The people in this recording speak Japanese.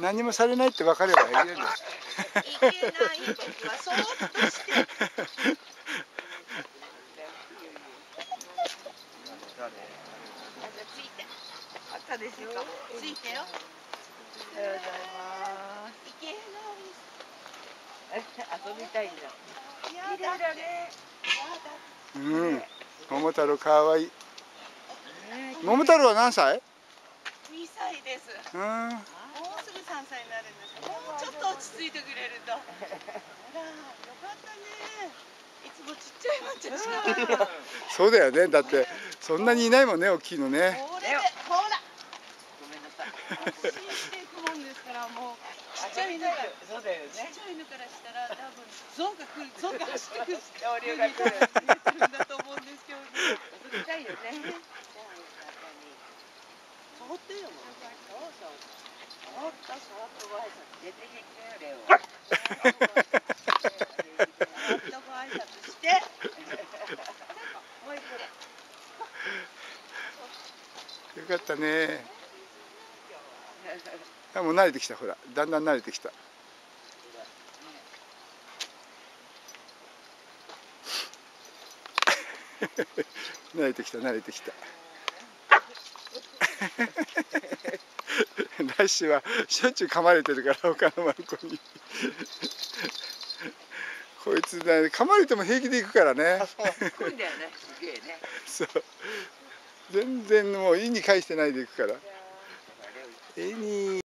何もされないって分かればいいんだ。よいけない時はそーっとしてあじゃあついてあったでしょついてよおはようございますいけない遊びたいんだないやだねうん桃太郎かわいい桃太郎は何歳2歳ですうんもうすぐ3歳になるんですもうちょっと落ち着いてくれると。あらよかったね。いつもちっちゃいワンちゃんしか そうだよね。だってそんなにいないもんね大きいのね。これでほらごめんなさい。安心していくもんですからもうちっちゃい犬からそうだよちっちゃい犬からしたら多分ゾウが来るゾウが走ってくる。恐竜が来るんだと思うんですけどね。遊びたいよね。そうそうそうよかったね。あもう慣れてきたほら。だんだん慣れてきた。慣れてきた慣れてきた。ッシュはしょっちゅう噛まれてるから他のワンコに。こいつね噛まれても平気で行くからね。来んだよね。ね。そう。全然もう意に介してないで行くから。レオえに